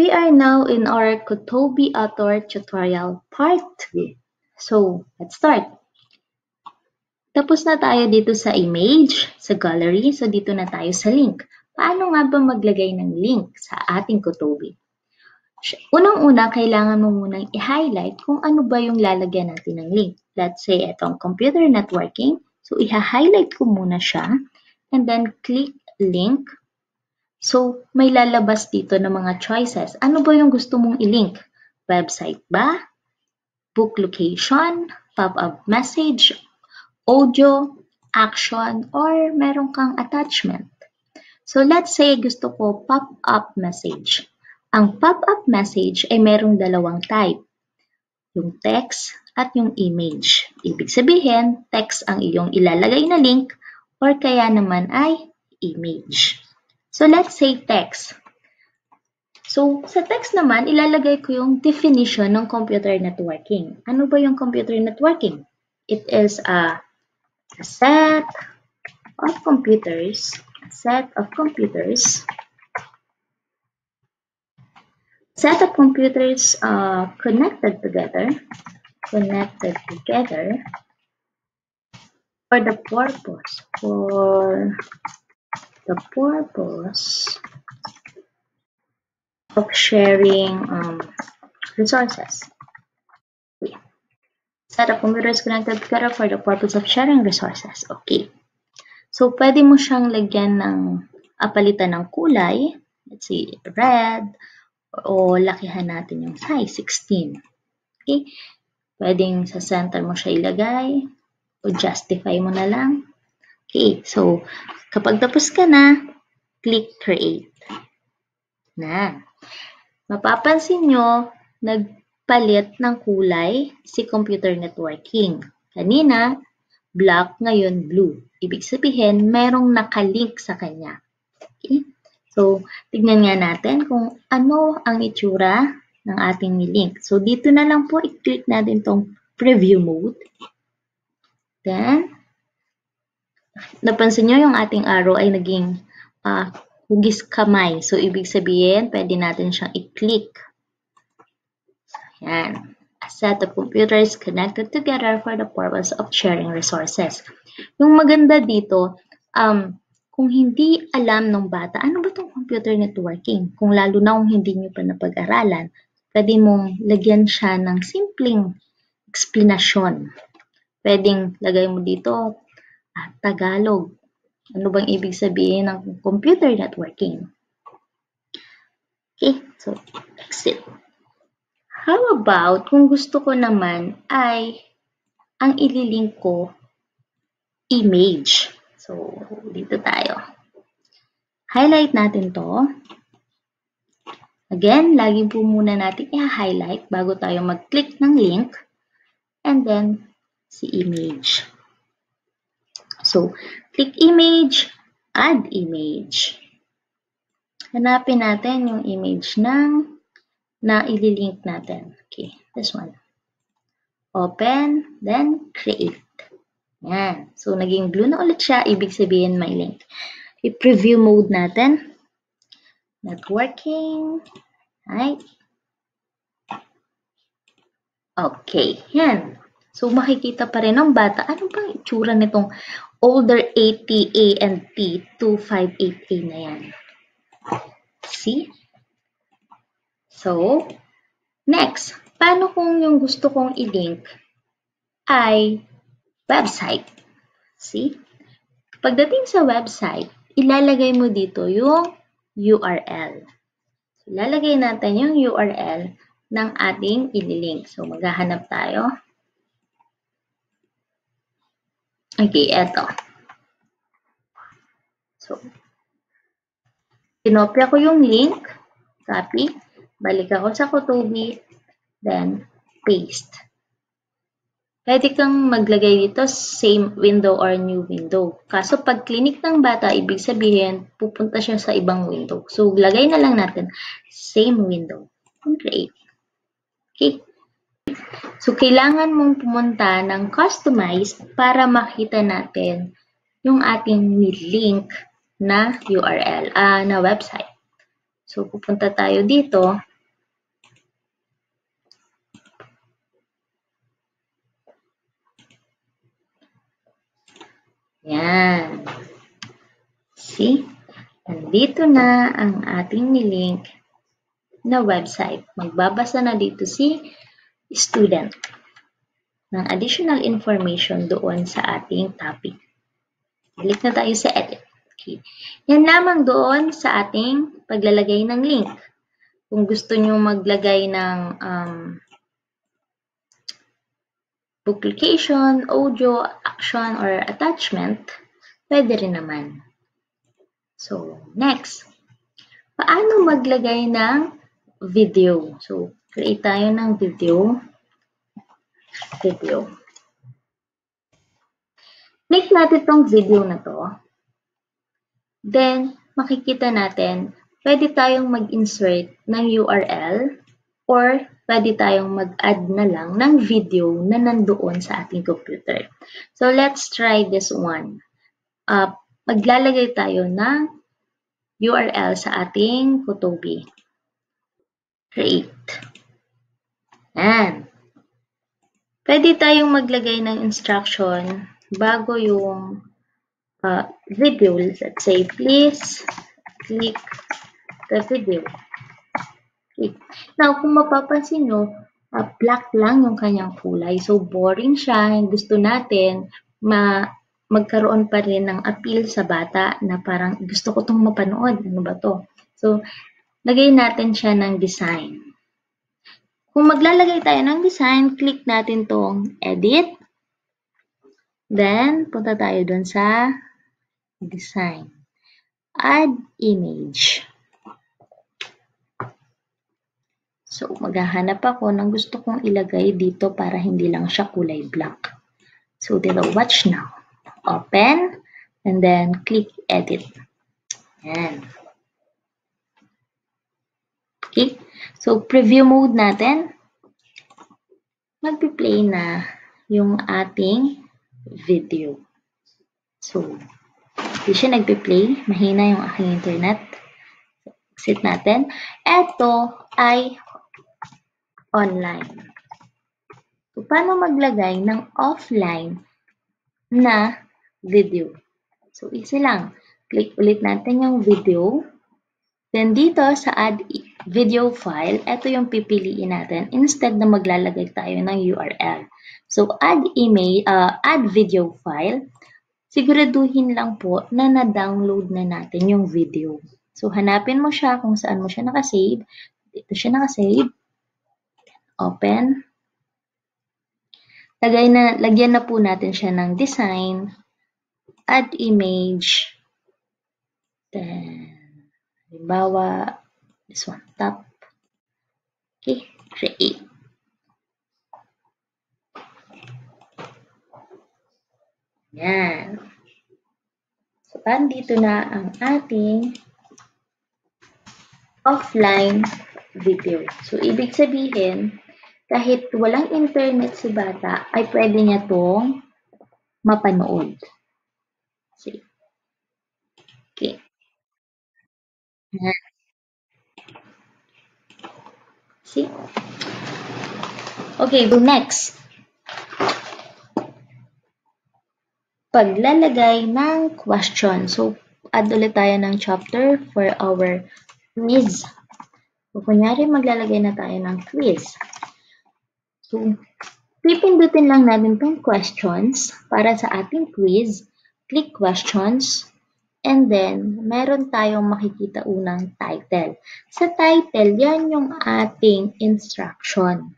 We are now in our Kotobi Author tutorial part 2. So, let's start. Tapos na tayo dito sa image, sa gallery. So, dito na tayo sa link. Paano nga ba maglagay ng link sa ating Kotobi? Unang-una, kailangan mo munang i-highlight kung ano ba yung lalagyan natin ng link. Let's say, itong computer networking. So, i-highlight ko muna siya. And then, click link So, may lalabas dito ng mga choices. Ano ba yung gusto mong i-link? Website ba? Book location? Pop-up message? Audio? Action? Or meron kang attachment? So, let's say gusto ko pop-up message. Ang pop-up message ay merong dalawang type. Yung text at yung image. Ibig sabihin, text ang iyong ilalagay na link or kaya naman ay image. So, let's say text. So, sa text naman, ilalagay ko yung definition ng computer networking. Ano ba yung computer networking? It is a, set of computers, a set of computers, set of computers uh, connected together, connected together for the purpose, for the purpose of sharing um, resources. Yeah. Set of computers connected together for the purpose of sharing resources. Okay. So, pwede mo siyang lagyan ng apalitan ng kulay. Let's see, red. O lakihan natin yung size, 16. Okay. Pwedeng sa center mo siya ilagay. O justify mo na lang. Okay. So, Kapag tapos ka na, click Create. Na. Mapapansin nyo, nagpalit ng kulay si computer networking. Kanina, black, ngayon blue. Ibig sabihin, merong nakalink sa kanya. Okay? So, tignan nga natin kung ano ang itsura ng ating link. So, dito na lang po, i-click natin tong preview mode. Then, napansin nyo yung ating arrow ay naging uh, hugis kamay. So, ibig sabihin, pwede natin siyang i-click. Yan. A set of computers connected together for the purpose of sharing resources. Yung maganda dito, um, kung hindi alam ng bata, ano ba itong computer networking? Kung lalo na kung hindi nyo pa napag-aralan, pwede mong lagyan siya ng simpleng explanation. Pwedeng lagay mo dito, at Tagalog. Ano bang ibig sabihin ng computer networking? Okay, so exit. How about kung gusto ko naman ay ang ililink ko image. So, dito tayo. Highlight natin to. Again, lagi po muna natin i-highlight bago tayo mag-click ng link. And then, si image. So, click image, add image. Hanapin natin yung image ng na ililink natin. Okay, this one. Open, then create. Yan. So, naging blue na ulit siya. Ibig sabihin may link. I-preview mode natin. Networking. Right. Okay. Yan. So, makikita pa rin ng bata. Ano bang itsura nitong older ATA and T258A na yan. See? So, next, paano kung yung gusto kong i-link ay website? See? Pagdating sa website, ilalagay mo dito yung URL. Ilalagay natin yung URL ng ating ililink. So, maghahanap tayo. Okay, eto. So, pinopya ko yung link, copy, balik ako sa Kotobi, then paste. Pwede kang maglagay dito same window or new window. Kaso pag clinic ng bata, ibig sabihin, pupunta siya sa ibang window. So, lagay na lang natin same window. And create. Okay. So, kailangan mong pumunta ng customize para makita natin yung ating link na URL, uh, ah, na website. So, pupunta tayo dito. Yan. See? Nandito na ang ating nilink na website. Magbabasa na dito si student ng additional information doon sa ating topic. Balik na tayo sa edit. Okay. Yan lamang doon sa ating paglalagay ng link. Kung gusto nyo maglagay ng um, publication, audio, action, or attachment, pwede rin naman. So, next. Paano maglagay ng video? So, create tayo ng video. Video. Click natin tong video na to. Then, makikita natin, pwede tayong mag-insert ng URL or pwede tayong mag-add na lang ng video na nandoon sa ating computer. So, let's try this one. Uh, maglalagay tayo ng URL sa ating Kotobi. Create. Yan. Pwede tayong maglagay ng instruction bago yung uh, video. Let's say, please click the video. Okay. Now, kung mapapansin nyo, uh, black lang yung kanyang kulay. So, boring siya. Gusto natin ma magkaroon pa rin ng appeal sa bata na parang gusto ko itong mapanood. Ano ba to? So, lagay natin siya ng design. Kung maglalagay tayo ng design, click natin tong edit. Then, punta tayo dun sa design. Add image. So, maghahanap ako ng gusto kong ilagay dito para hindi lang siya kulay black. So, dito, watch now. Open, and then click edit. Yan. Okay. So, preview mode natin. Magpi-play na yung ating video. So, hindi siya nagpi-play. Mahina yung aking internet. Exit natin. Ito ay online. So, paano maglagay ng offline na video? So, easy lang. Click ulit natin yung video. Then, dito sa add video file, ito yung pipiliin natin instead na maglalagay tayo ng URL. So, add email, uh, add video file. Siguraduhin lang po na na-download na natin yung video. So, hanapin mo siya kung saan mo siya nakasave. Dito siya nakasave. Open. Lagay na, lagyan na po natin siya ng design. Add image. Then, halimbawa, this one, top. Okay, create. Yan. So, andito na ang ating offline video. So, ibig sabihin, kahit walang internet si bata, ay pwede niya itong mapanood. See? Okay. See? Okay, go next. Paglalagay ng question. So, add ulit tayo ng chapter for our quiz. So, kunyari maglalagay na tayo ng quiz. So, pipindutin lang natin itong questions para sa ating quiz. Click questions. And then, meron tayong makikita unang title. Sa title, yan yung ating instruction.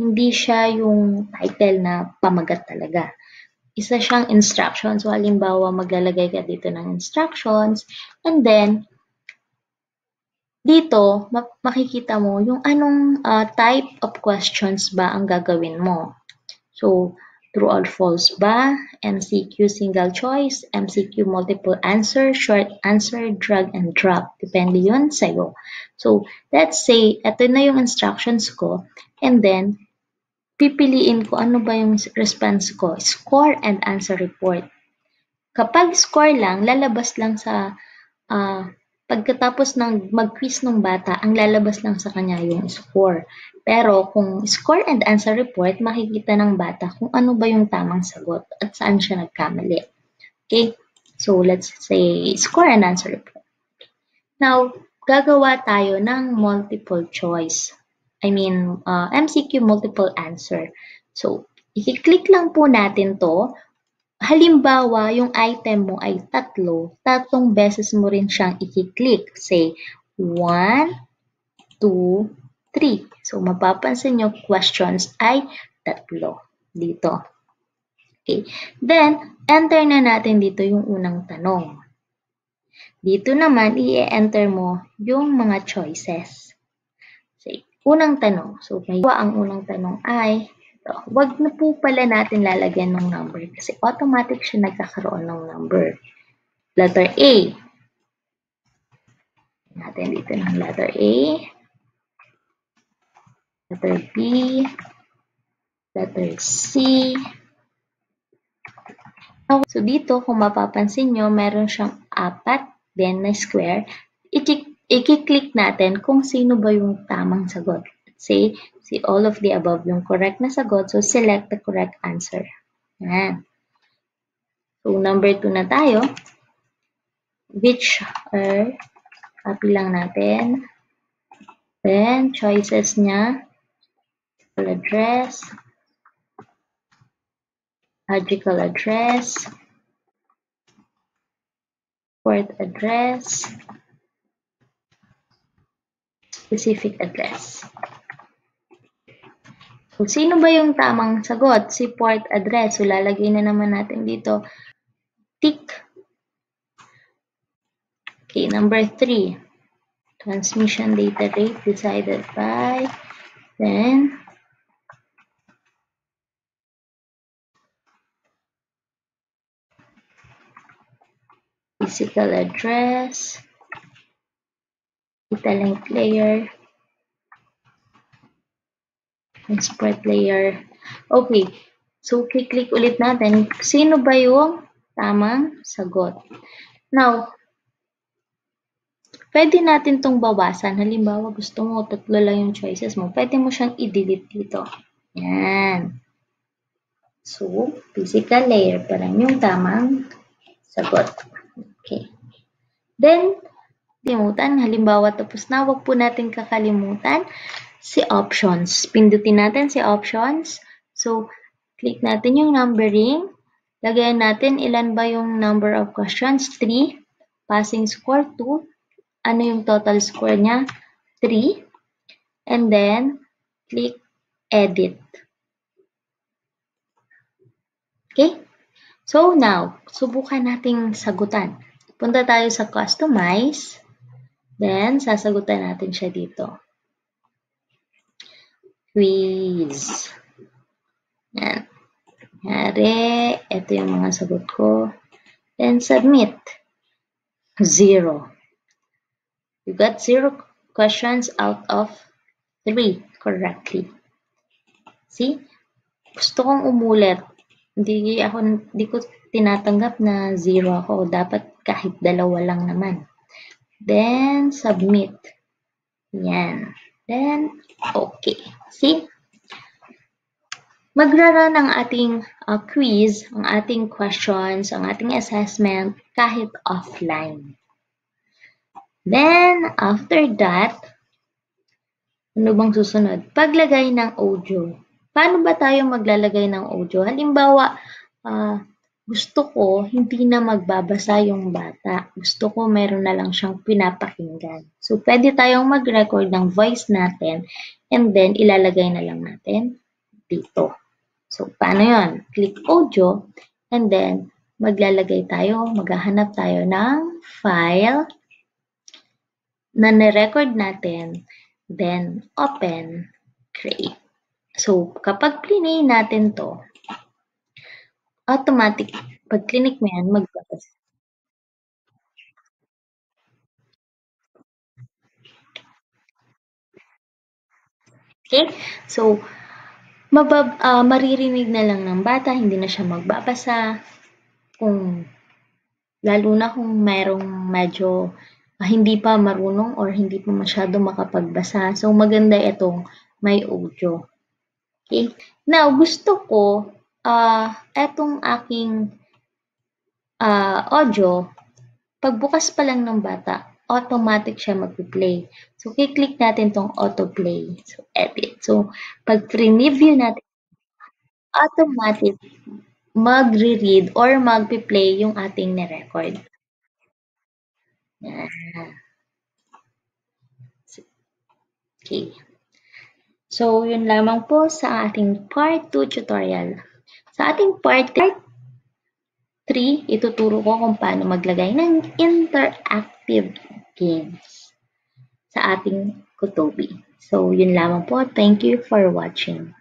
Hindi siya yung title na pamagat talaga. Isa siyang instruction. So, halimbawa, maglalagay ka dito ng instructions. And then, dito, makikita mo yung anong uh, type of questions ba ang gagawin mo. So, true or false ba? MCQ single choice, MCQ multiple answer, short answer, drag and drop. Depende yun sa'yo. So, let's say, ito na yung instructions ko. And then, pipiliin ko ano ba yung response ko. Score and answer report. Kapag score lang, lalabas lang sa uh, Pagkatapos ng mag-quiz ng bata, ang lalabas lang sa kanya yung score. Pero kung score and answer report, makikita ng bata kung ano ba yung tamang sagot at saan siya nagkamali. Okay? So, let's say, score an answer report. Now, gagawa tayo ng multiple choice. I mean, uh, MCQ multiple answer. So, i-click lang po natin to. Halimbawa, yung item mo ay tatlo, tatlong beses mo rin siyang i-click. Say, 1, 2, 3. So, mapapansin nyo, questions ay tatlo dito. Okay. Then, enter na natin dito yung unang tanong. Dito naman, i-enter mo yung mga choices. So, unang tanong. So, may ang unang tanong ay, ito, wag na po pala natin lalagyan ng number kasi automatic siya nagkakaroon ng number. Letter A. Natin dito ng letter A. Letter B. Letter C. So, dito, kung mapapansin nyo, meron siyang apat then na square, i-click natin kung sino ba yung tamang sagot. Let's say, see all of the above yung correct na sagot, so select the correct answer. Yan. So, number 2 na tayo. Which are, copy lang natin. Then, choices niya, address, logical address, port address, specific address. So, sino ba yung tamang sagot? Si port address. So, lalagay na naman natin dito, tick. Okay, number three. Transmission data rate decided by, then, physical address, data link layer, export layer. Okay, so click ulit natin. Sino ba yung tamang sagot? Now, pwede natin tong bawasan. Halimbawa, gusto mo tatlo lang yung choices mo. Pwede mo siyang i-delete dito. Yan. So, physical layer pa rin yung tamang sagot. Then, limutan. Halimbawa, tapos na. Huwag po natin kakalimutan si options. Pindutin natin si options. So, click natin yung numbering. Lagayan natin ilan ba yung number of questions? 3. Passing score 2. Ano yung total score niya? 3. And then, click edit. Okay? So now, subukan nating sagutan. Punta tayo sa customize. Then, sasagutan natin siya dito. Quiz. Yan. Yari, ito yung mga sagot ko. Then, submit. Zero. You got zero questions out of three correctly. See? Gusto kong umulit. Hindi ako, hindi ko tinatanggap na zero ako. Dapat kahit dalawa lang naman. Then, submit. Yan. Then, okay. See? Magrara ng ating uh, quiz, ang ating questions, ang ating assessment kahit offline. Then, after that, ano bang susunod? Paglagay ng audio. Paano ba tayo maglalagay ng audio? Halimbawa, uh, gusto ko hindi na magbabasa yung bata. Gusto ko meron na lang siyang pinapakinggan. So, pwede tayong mag-record ng voice natin and then ilalagay na lang natin dito. So, paano yon? Click audio and then maglalagay tayo, maghahanap tayo ng file na na-record natin, then open, create. So, kapag plinay natin to, automatic, pag clinic mo yan, magbabasa. Okay? So, mabab, uh, maririnig na lang ng bata, hindi na siya magbabasa. Kung, lalo na kung mayroong medyo uh, hindi pa marunong or hindi pa masyado makapagbasa. So, maganda itong may audio. Okay? Now, gusto ko uh, etong aking uh, audio, pagbukas pa lang ng bata, automatic siya mag-play. So, kiklik natin tong autoplay. So, edit. So, pag preview natin, automatic magre-read or magpi-play yung ating na-record. Okay. So, yun lamang po sa ating part 2 tutorial. Sa ating part 3, ituturo ko kung paano maglagay ng interactive games sa ating Kotobi. So, yun lamang po. Thank you for watching.